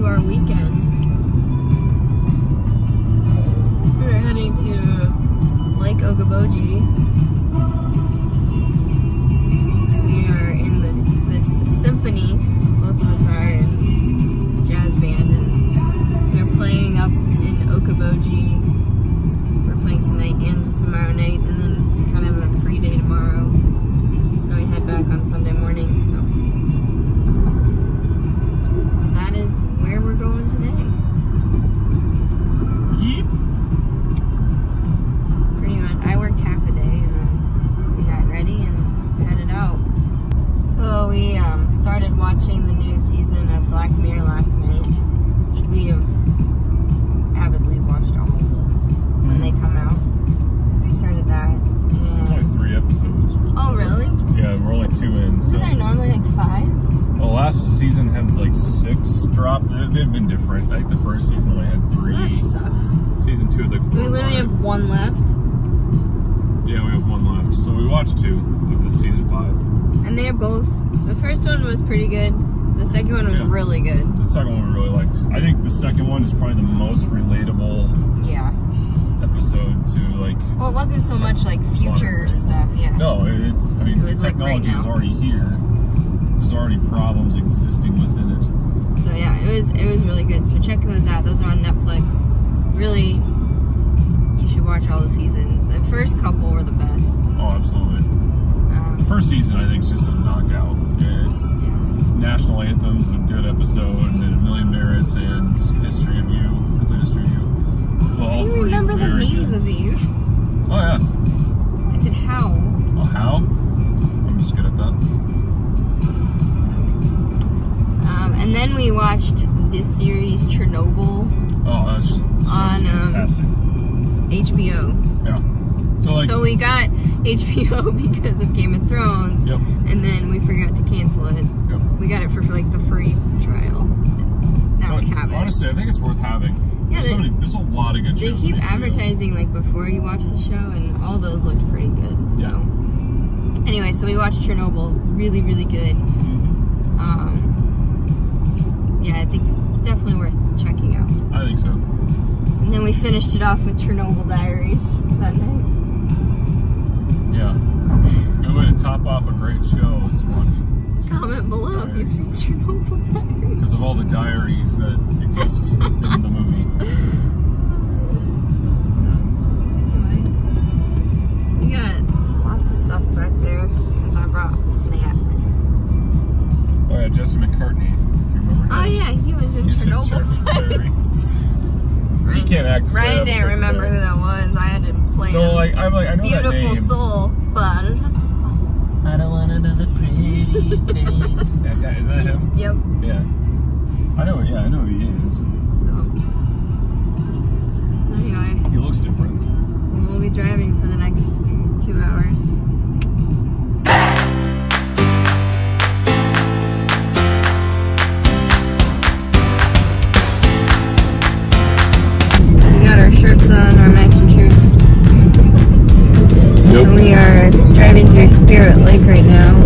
to our weekend. We're heading to Lake Okoboji. We are in the this symphony. They've been different. I think the first season only had three. that sucks. Season two had like four. We literally five. have one left, Yeah, we have one left. So we watched two of the season five. and they're both. The first one was pretty good. The second one was Yeah. really good. The second one we really liked. I think the second one is probably the most relatable Yeah. episode to like. Well, it wasn't so much like future Modern. stuff. Yeah. No, it, I mean It was, like, right technology is already here. There's already problems existing within it. So yeah, it was it was really good. So check those out. Those are on Netflix. Really, you should watch all the seasons. The first couple were the best. Oh, absolutely. The Um, first season, I think, is just a knockout. Yeah. National Anthem's a good episode, and then A Million Merits and History of You, Complete History of You. Well, I all don't three remember the names good. of these. This series Chernobyl Oh, that's, that's On, um, fantastic. HBO. yeah. So, like, so we got HBO because of Game of Thrones, Yep. and then we forgot to cancel it. yep. We got it for, like the free trial. Now we But have it. honestly, I think it's worth having. Yeah, there's, so many, there's a lot of good They keep advertising like before you watch the show, and all those looked pretty good. So, Yeah. anyway, so we watched Chernobyl. Really, really good. Mhm. Um, yeah, I think definitely worth checking out. I think so. And then we finished it off with Chernobyl Diaries that night. Yeah. Good way to top off a great show is to watch Comment below if you've seen Chernobyl Diaries. because of all the diaries that exist in the movie. We got lots of stuff back there because I brought snacks. Oh yeah, Jesse McCartney, if you remember him. Oh yeah, in He's Chernobyl Chernobyl Diaries. Ryan, can't act straight Ryan didn't like remember who that was. I had to play No, him. like I'm like I know that Beautiful name. soul, but I don't want another pretty face. Yeah, yeah, is that him? yep. Yeah. I know. Yeah, I know who he is. So anyway, He looks different. we'll be driving for the next two hours. Spirit Lake right now.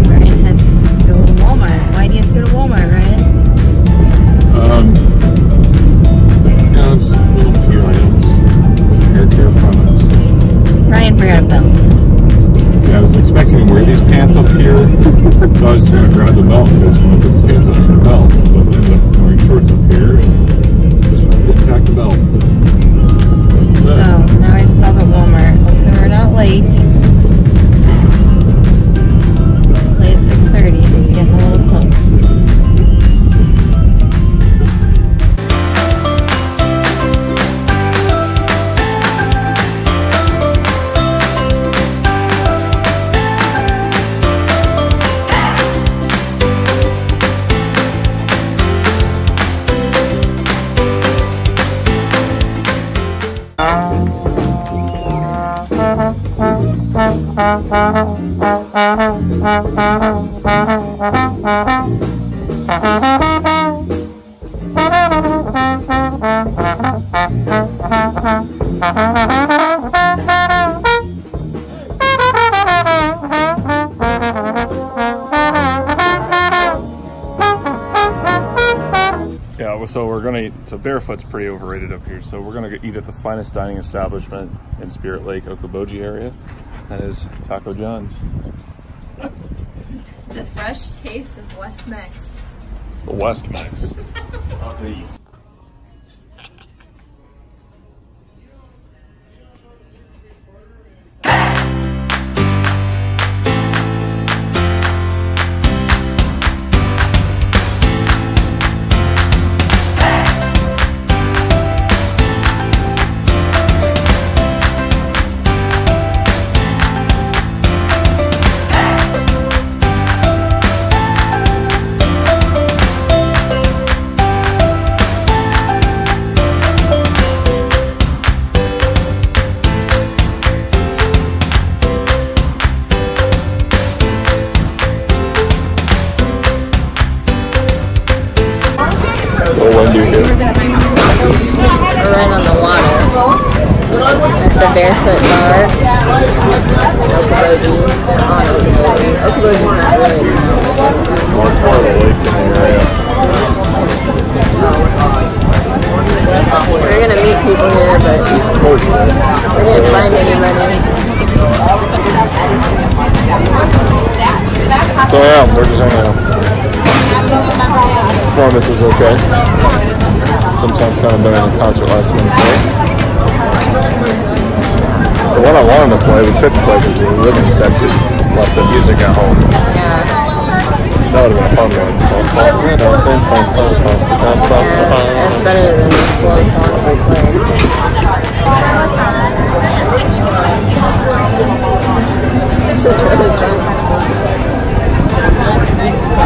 so we're gonna eat, so barefoot's pretty overrated up here. So we're gonna eat at the finest dining establishment in Spirit Lake, Okoboji area. That is Taco John's. The fresh taste of West Mex. The West Mex. Not the East. Barefoot Bar. In Okoboji. Okoboji. Okoboji's not really a town, is it? Well, it's more of a area. We're gonna meet people here, but Of course you will. we didn't find anybody. So yeah, we're just hanging out. Performance is okay. Sometimes sounded better than a concert last Wednesday. The one I wanted to play, we couldn't play because the rhythm section left the music at home. Yeah. That would have been a fun one. Yeah, that's better than the slow songs we played. This is really fun.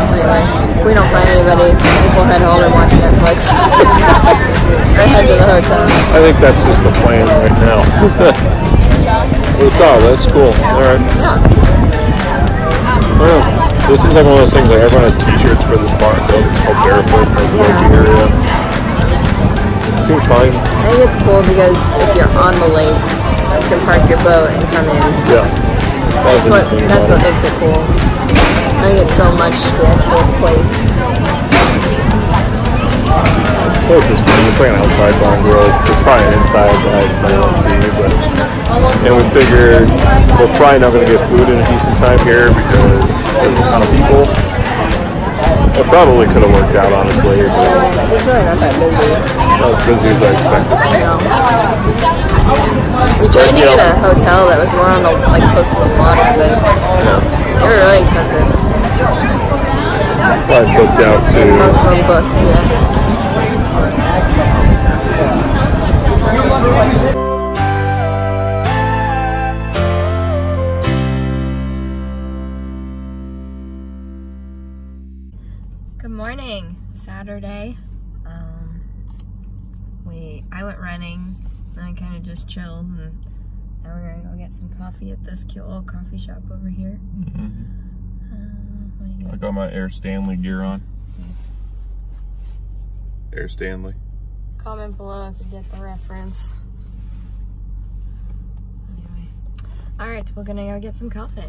Anyway, if we don't find anybody, we'll head home and watch Netflix. or head to the hotel. I think that's just the plan right now. we saw that's cool. All right. Yeah. Well, this is like one of those things like everyone has T-shirts for this bar. It's called Barefoot in the Kochi area. Seems fine. I think it's cool because if you're on the lake, you can park your boat and come in. Yeah. That's what that's what makes it cool. I think it's so much the actual place. Well, it's just. It's like an outside grill. There's probably an inside that I don't see, but and we figured we're probably not going to get food in a decent time here because there's a ton of people. It probably could have worked out, honestly. But it's really not that busy. not as busy as I expected. We tried to get a hotel that was more on the like close to the water, but they were really expensive. Probably booked out to Most of them booked, yeah. Saturday. Um, we I went running and I kind of just chilled and now we're gonna go get some coffee at this cute little coffee shop over here. Uh, what do you I got? got my Air Stanley gear on. Air Stanley. Comment below if you get the reference. Anyway. Alright, we're gonna go get some coffee.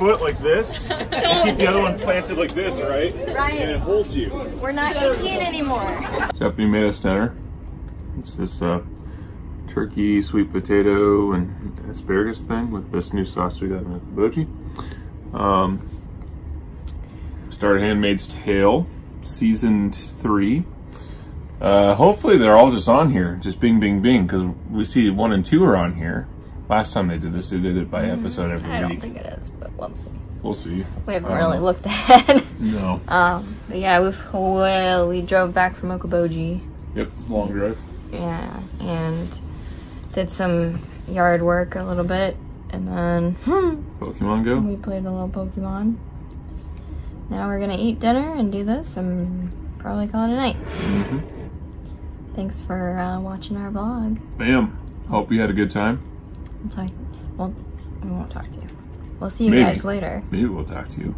Foot like this. and keep the other one planted like this, right? Ryan. And it holds you. We're not 18 anymore. Stephanie made us dinner. It's this uh, turkey, sweet potato, and asparagus thing with this new sauce we got in Boji. Um, started Handmaid's Tale, season three. Uh, hopefully they're all just on here, just bing, bing, bing, because we see one and two are on here. Last time they did this, they did it by episode every week. I don't week. think it is, but we'll see. We'll see. We haven't Um, really looked ahead. No. um, but yeah, we well, we drove back from Okoboji. Yep. Long drive. Yeah, and did some yard work a little bit, and then hmm, Pokemon Go. we played a little Pokemon. Now we're gonna eat dinner and do this, and probably call it a night. Mm -hmm. Thanks for uh, watching our vlog. Bam. Hope you had a good time. I'll talk. Well, we won't talk to you. We'll see you Maybe. guys later. Maybe we'll talk to you.